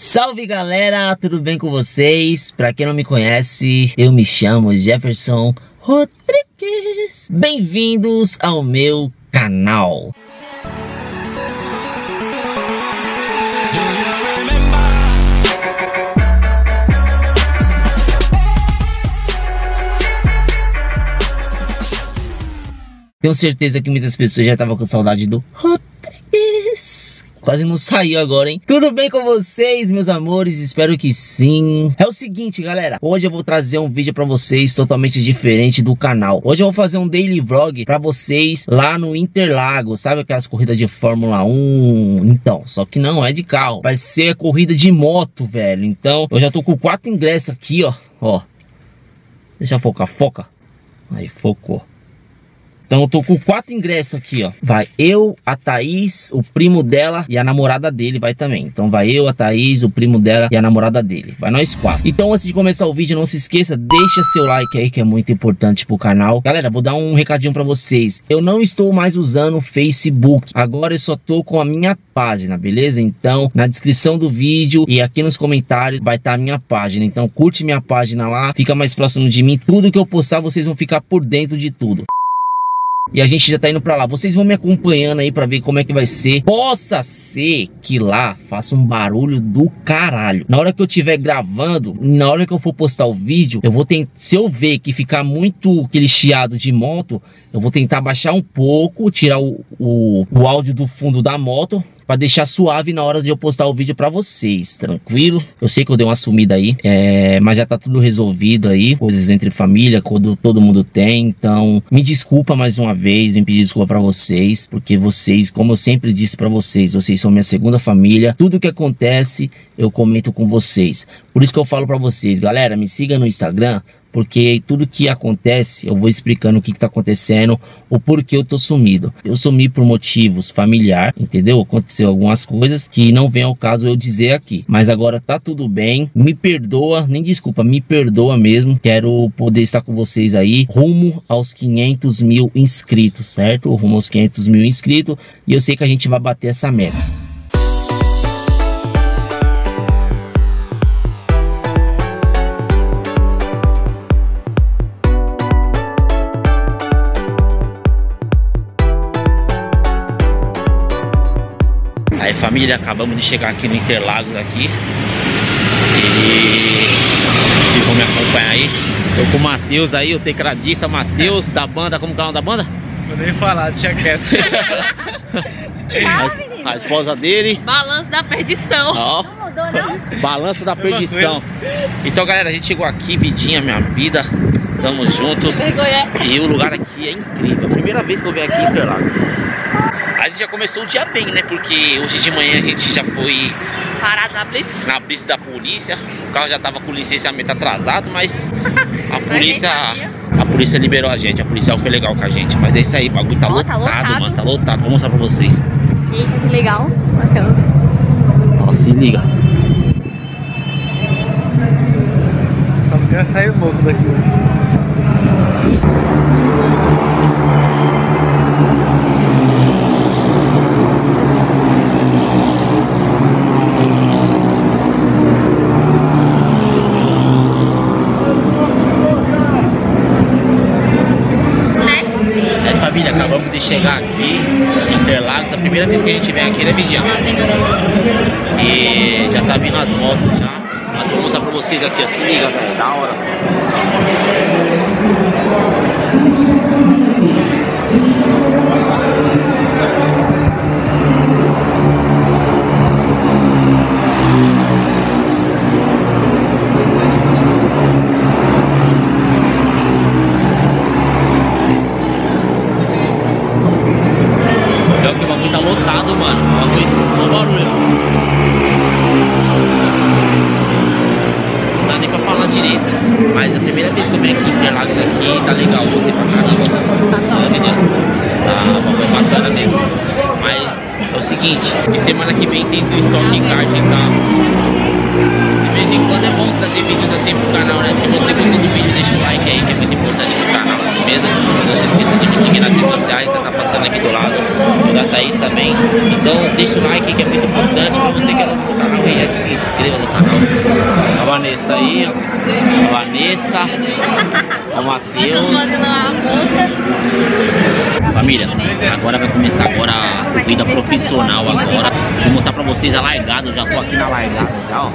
Salve galera, tudo bem com vocês? Pra quem não me conhece, eu me chamo Jefferson Rodrigues. Bem-vindos ao meu canal. Tenho certeza que muitas pessoas já estavam com saudade do Rodrigues. Quase não saiu agora, hein? Tudo bem com vocês, meus amores? Espero que sim. É o seguinte, galera. Hoje eu vou trazer um vídeo pra vocês totalmente diferente do canal. Hoje eu vou fazer um daily vlog pra vocês lá no Interlagos. Sabe aquelas corridas de Fórmula 1? Então, só que não é de carro. Vai ser corrida de moto, velho. Então, eu já tô com quatro ingressos aqui, ó. Ó. Deixa eu focar. Foca. Aí, focou. Então eu tô com quatro ingressos aqui, ó. Vai eu, a Thaís, o primo dela e a namorada dele vai também. Então vai eu, a Thaís, o primo dela e a namorada dele. Vai nós quatro. Então antes de começar o vídeo, não se esqueça, deixa seu like aí que é muito importante pro canal. Galera, vou dar um recadinho pra vocês. Eu não estou mais usando o Facebook. Agora eu só tô com a minha página, beleza? Então na descrição do vídeo e aqui nos comentários vai estar tá a minha página. Então curte minha página lá, fica mais próximo de mim. Tudo que eu postar vocês vão ficar por dentro de tudo. E a gente já tá indo pra lá. Vocês vão me acompanhando aí pra ver como é que vai ser. Possa ser que lá faça um barulho do caralho. Na hora que eu estiver gravando, na hora que eu for postar o vídeo, eu vou tentar... Se eu ver que ficar muito aquele chiado de moto, eu vou tentar baixar um pouco, tirar o, o, o áudio do fundo da moto para deixar suave na hora de eu postar o vídeo para vocês, tranquilo? Eu sei que eu dei uma sumida aí, é, mas já tá tudo resolvido aí, coisas entre família, quando todo mundo tem, então me desculpa mais uma vez, me pedir desculpa para vocês, porque vocês, como eu sempre disse para vocês, vocês são minha segunda família, tudo que acontece eu comento com vocês. Por isso que eu falo para vocês, galera, me siga no Instagram, porque tudo que acontece eu vou explicando o que está acontecendo, o porquê eu tô sumido. Eu sumi por motivos familiar, entendeu? Aconteceu algumas coisas que não vem ao caso eu dizer aqui, mas agora tá tudo bem. Me perdoa, nem desculpa, me perdoa mesmo. Quero poder estar com vocês aí rumo aos 500 mil inscritos, certo? Rumo aos 500 mil inscritos e eu sei que a gente vai bater essa meta. Família, acabamos de chegar aqui no Interlagos aqui. E vocês vão me acompanhar aí. Tô com o Matheus aí, o tecladista Matheus da banda, como que é o nome da banda? Vou nem falar, deixa quieto. A, a, esposa dele. Balanço da perdição. Ó, Balanço da perdição. Então galera, a gente chegou aqui, vidinha minha vida. Tamo junto. E o lugar aqui é incrível. Primeira vez que eu venho aqui em Interlagos a gente já começou o dia bem, né? Porque hoje de manhã a gente já foi parado na blitz. Na blitz da polícia. O carro já tava com licenciamento atrasado, mas a polícia a polícia liberou a gente. A policial foi legal com a gente. Mas é isso aí, o bagulho tá, oh, lotado, tá lotado, mano. Tá lotado. Vou mostrar pra vocês. Eita, que legal. Bacana. Ó, se liga. Só quero sair louco daqui hoje. De chegar aqui em Interlagos, a primeira vez que a gente vem aqui é Vidião. E já tá vindo as motos já. Mas vou mostrar pra vocês aqui. Se liga, velho. Da hora. seguinte, que semana que vem tem do Stock Card de carro. De vez em quando é bom trazer vídeos assim pro canal, né? Se você gostou do vídeo, deixa o like aí, que é muito importante pro canal, beleza? Não se esqueça de me seguir nas redes sociais, tá passando aqui do lado, o da Thaís também. Então deixa o like que é muito importante pra você que é novo no canal e se inscreva no canal. A Vanessa aí. A Vanessa, o Matheus. Família, agora vai começar agora a corrida profissional agora. Vou mostrar pra vocês a largada, eu já tô aqui na largada já, ó.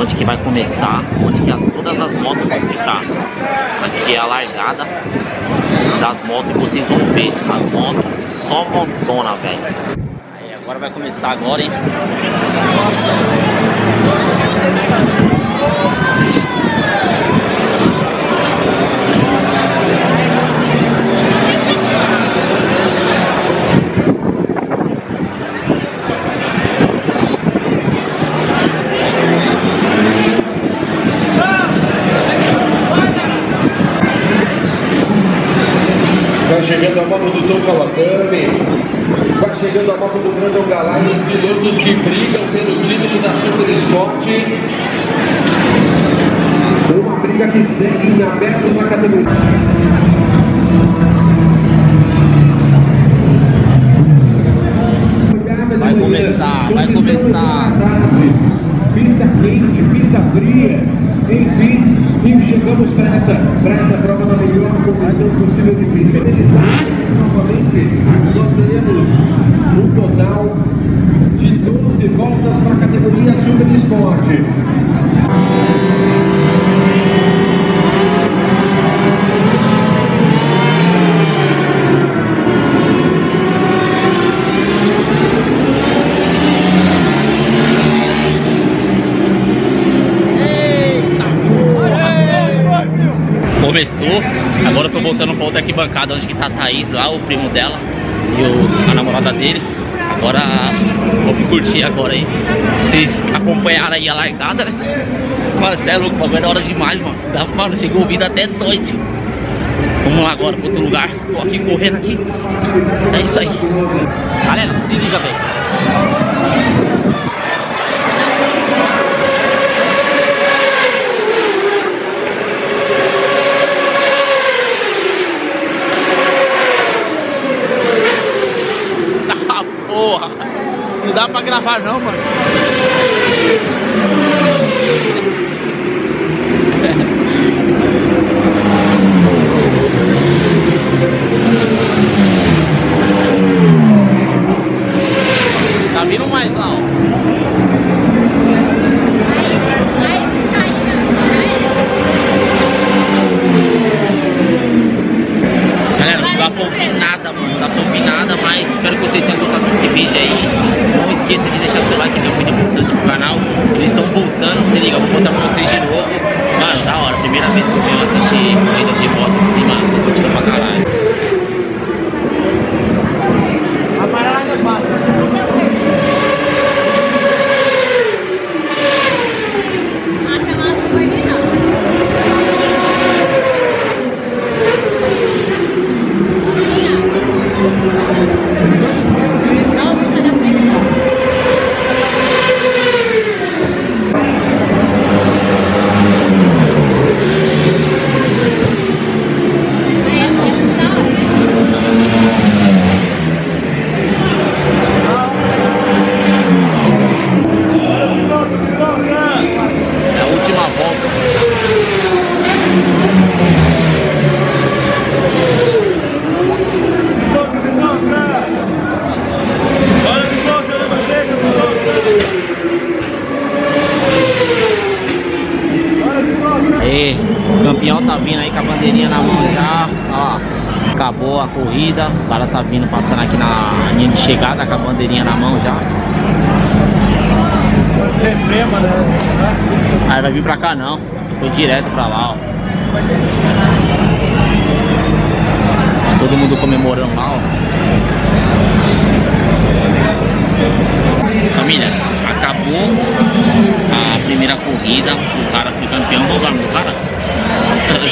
Onde que vai começar, onde que a- todas as motos vão ficar. Aqui é a largada das motos e vocês vão ver as motos só montona, velho. Aí agora vai começar agora, hein? Chegando a moto do Tom Kawakami. Vai chegando a moto do Brandon Galay, os pilotos que brigam pelo título da Super Esporte. Uma briga que segue em aberto na categoria. Vai começar, vai começar. Pista quente, pista fria, enfim, e chegamos para essa, para essa prova na melhor condição possível de pista. Novamente, nós teremos um total de 12 voltas para a categoria Super Esporte. Começou, agora eu tô voltando pra outra arquibancada onde que tá a Thaís lá, o primo dela e o- a namorada dele. Agora vou curtir agora aí. Vocês acompanharam aí a largada, né? Cê é louco, o bagulho é hora demais, mano. Dá, mano, chegou ouvindo até noite. Vamos lá agora pra outro lugar. Tô aqui correndo aqui. É isso aí. Galera, se liga, velho. Dá pra gravar não, mano vindo mais lá, ó. Galera, não dá pra ouvir nada, mano. Não dá pra ouvir nada, mas espero que vocês tenham gostado desse vídeo aí. Não esqueça de deixar seu like, que é muito importante pro canal. Eles estão voltando, se liga, vou mostrar pra vocês de novo. Mano, da hora. Primeira vez que eu venho assistir corrida de moto assim, mano. Tô curtindo pra caralho. É a última volta. Aí, o campeão tá vindo aí com a bandeirinha na mão já, ó. Acabou a corrida, o cara tá vindo passando aqui na linha de chegada com a bandeirinha na mão já. Aí vai vir pra cá não, foi direto pra lá, ó. Todo mundo comemorando lá, ó. Família, acabou a primeira corrida, o cara foi campeão, qual é o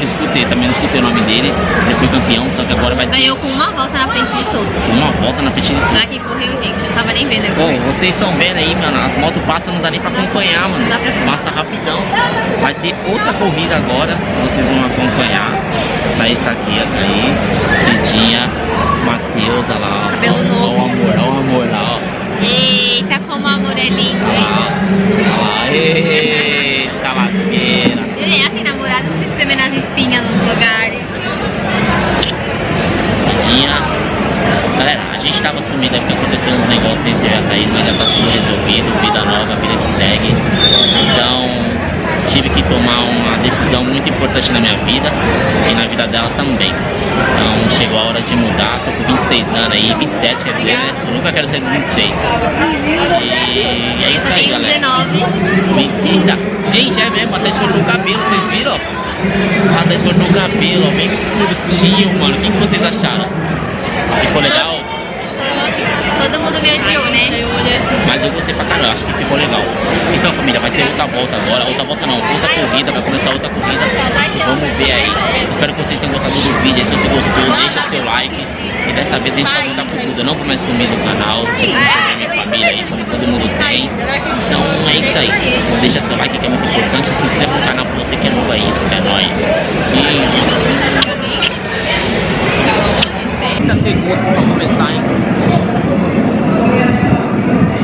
Eu escutei, também não escutei o nome dele, ele foi campeão, só que agora vai ter Ganhou com uma volta na frente de todos. uma volta na frente de Será que correu, gente? Não tava nem vendo. eu Bom, vocês estão vendo aí, mano, as motos passam, não dá nem pra acompanhar, mano. Dá pra- Passa rapidão. Vai ter outra corrida agora, vocês vão acompanhar. Thaís tá aqui, a Thaís, Didinha, Matheus, olha lá, ó. Cabelo Ó, ó, novo. o amor, ó o amor lá, ó. Eita, como o amor é lindo. Ah, eita lasqueira. Ele é assim, namorado, fica espremendo as espinhas nos lugares. Vidinha. Galera, a gente tava sumido porque aconteceu uns negócios entre a Thaís, mas já tá tudo resolvido, vida nova, vida que segue. Então, tive que tomar uma decisão muito importante na minha vida e na vida dela também. Então, chegou a hora de mudar, tô com 26 anos aí, 27 quer dizer, né? Eu nunca quero ser com 26. E é isso aí, galera. 19. Mentira! Gente, é mesmo, até escortou o cabelo, vocês viram? Até escortou o cabelo, bem curtinho, mano. O que, que vocês acharam? Ficou legal? Todo mundo me odiou, né? Mas eu gostei pra caramba, acho que ficou legal. Então, família, vai ter outra volta agora. Outra volta não, outra corrida, vai começar outra corrida. Vamos ver aí. Espero que vocês tenham gostado do vídeo. Se você gostou, deixa seu like. E dessa vez a gente vai voltar com tudo. Não mais sumir no canal. Minha família aí, como todo mundo tem. Então é isso aí. Deixa seu like que é muito importante. Se inscreva no canal pra você que é novo aí. É nóis. E... 30 segundos pra começar, hein?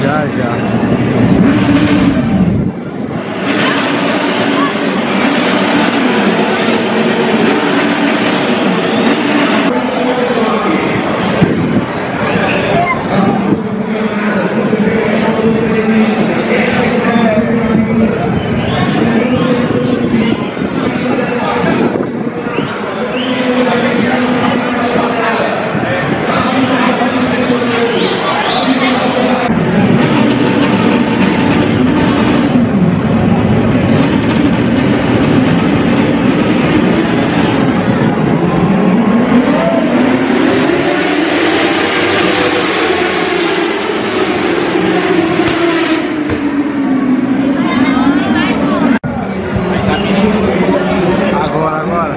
Já, já. Agora, agora.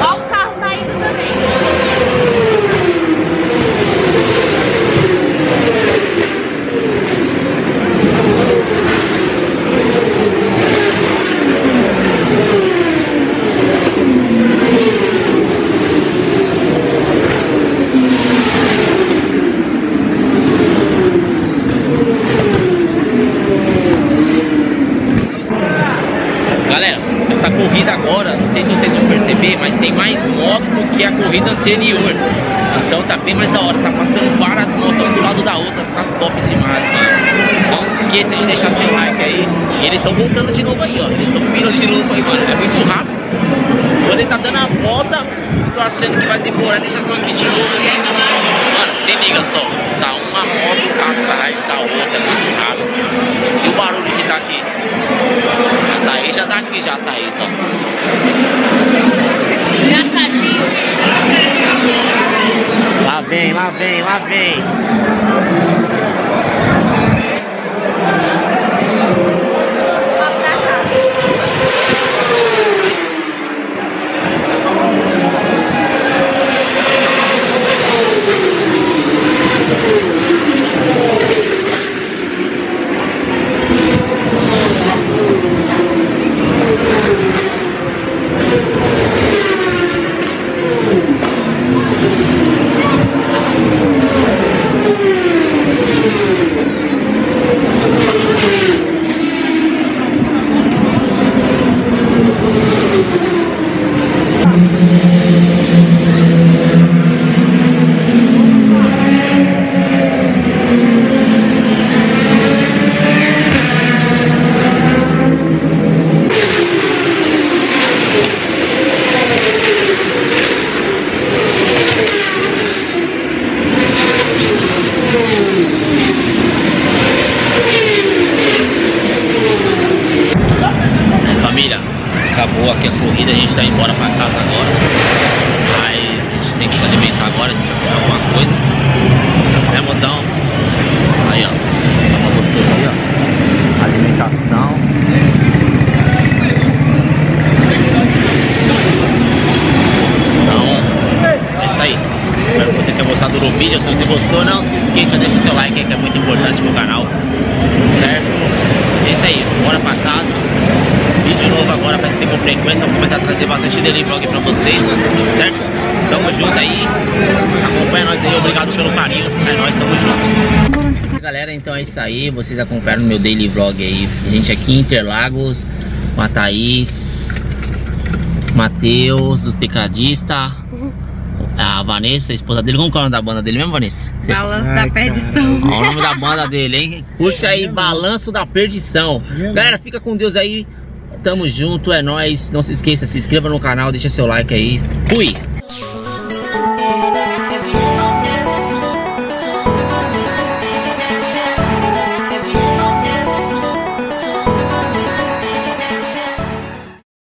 Ó, o carro tá indo também. Galera, essa corrida agora, não sei se vocês vão perceber, mas tem mais moto do que a corrida anterior. Então tá bem mais da hora, tá passando várias motos uma do lado da outra, tá top demais, mano. Não esqueça de deixar seu like aí. E eles estão voltando de novo aí, ó. Eles estão vindo de novo aí, mano. É muito rápido. Quando ele tá dando a volta, tô achando que vai demorar, eles já estão aqui de novo. Mano, se liga só, tá uma moto atrás da outra, muito rápido. E o barulho que tá aqui? A Thaís já tá aqui já, Thaís, ó. Engraçadinho. Vem, lá vem, lá vem. Ó pra cá. Família, acabou aqui a corrida, a gente tá indo embora pra casa agora. Mas a gente tem que se alimentar agora, a gente vai comer alguma coisa. Né, moção? Aí, ó. Tá pra vocês aí, ó. Alimentação. Então, é isso aí. Espero que você tenha gostado do vídeo. Se você gostou, não se esqueça, deixa seu like aí que é muito importante pro canal. Certo? É isso aí, bora pra casa. Vídeo novo agora vai ser com frequência. Vou começar a trazer bastante daily vlog pra vocês, certo? Tamo junto aí. Acompanha nós aí, obrigado pelo carinho. É nóis, tamo junto. Galera, então é isso aí. Vocês acompanharam meu daily vlog aí. A gente aqui em Interlagos, com a Thaís, Matheus, o tecladista, a Vanessa, a esposa dele. Como que é o nome da banda dele mesmo, Vanessa? Você- Balanço Ai, da perdição. Ó, o nome da banda dele, hein? Curte aí, Balanço da Perdição. Galera, fica com Deus aí. Tamo junto, é nóis. Não se esqueça, se inscreva no canal, deixa seu like aí. Fui!